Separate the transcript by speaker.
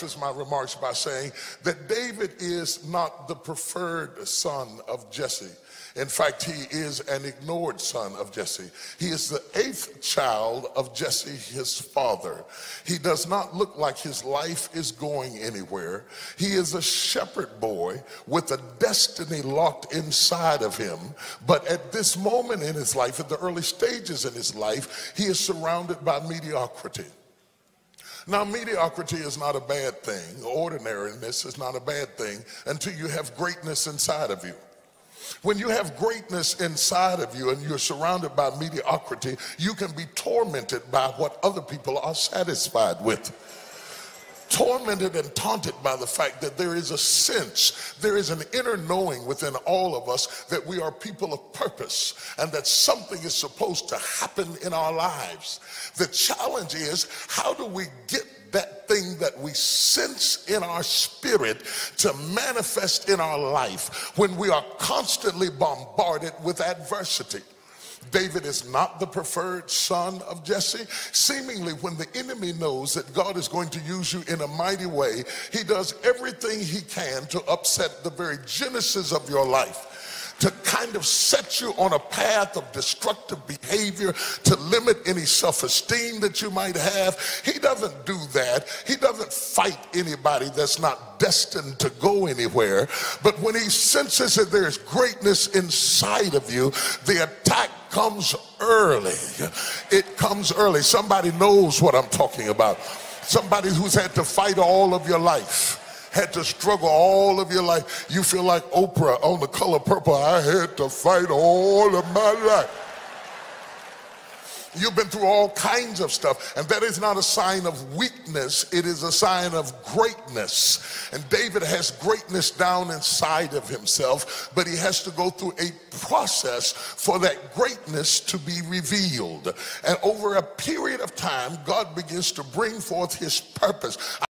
Speaker 1: preface my remarks by saying that David is not the preferred son of Jesse. In fact, he is an ignored son of Jesse. He is the eighth child of Jesse, his father. He does not look like his life is going anywhere. He is a shepherd boy with a destiny locked inside of him. But at this moment in his life, at the early stages in his life, he is surrounded by mediocrity. Now, mediocrity is not a bad thing. Ordinariness is not a bad thing until you have greatness inside of you. When you have greatness inside of you and you're surrounded by mediocrity, you can be tormented by what other people are satisfied with tormented and taunted by the fact that there is a sense, there is an inner knowing within all of us that we are people of purpose and that something is supposed to happen in our lives. The challenge is how do we get that thing that we sense in our spirit to manifest in our life when we are constantly bombarded with adversity. David is not the preferred son of Jesse. Seemingly, when the enemy knows that God is going to use you in a mighty way, he does everything he can to upset the very genesis of your life to kind of set you on a path of destructive behavior, to limit any self esteem that you might have. He doesn't do that. He doesn't fight anybody that's not destined to go anywhere. But when he senses that there's greatness inside of you, the attack comes early. It comes early. Somebody knows what I'm talking about. Somebody who's had to fight all of your life had to struggle all of your life. You feel like Oprah on the color purple. I had to fight all of my life. You've been through all kinds of stuff, and that is not a sign of weakness, it is a sign of greatness. And David has greatness down inside of himself, but he has to go through a process for that greatness to be revealed. And over a period of time, God begins to bring forth his purpose.